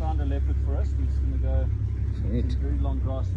found a leopard for us. He's going to go very long grass.